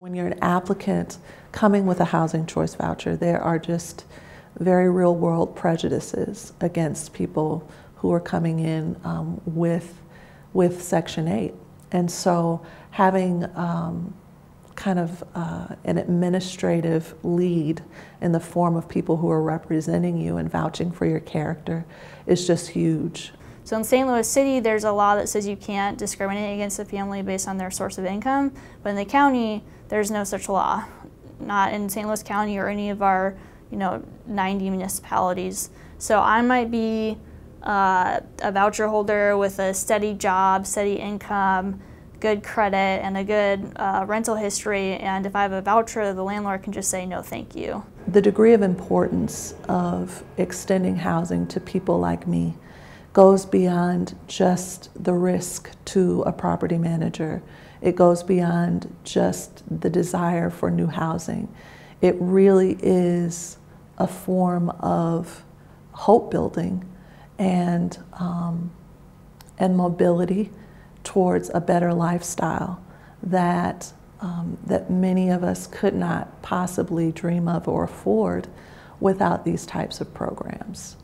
When you're an applicant coming with a housing choice voucher, there are just very real world prejudices against people who are coming in um, with, with Section 8. And so having um, kind of uh, an administrative lead in the form of people who are representing you and vouching for your character is just huge. So in St. Louis City, there's a law that says you can't discriminate against a family based on their source of income, but in the county, there's no such law. Not in St. Louis County or any of our, you know, 90 municipalities. So I might be uh, a voucher holder with a steady job, steady income, good credit, and a good uh, rental history. And if I have a voucher, the landlord can just say no, thank you. The degree of importance of extending housing to people like me goes beyond just the risk to a property manager. It goes beyond just the desire for new housing. It really is a form of hope building and, um, and mobility towards a better lifestyle that, um, that many of us could not possibly dream of or afford without these types of programs.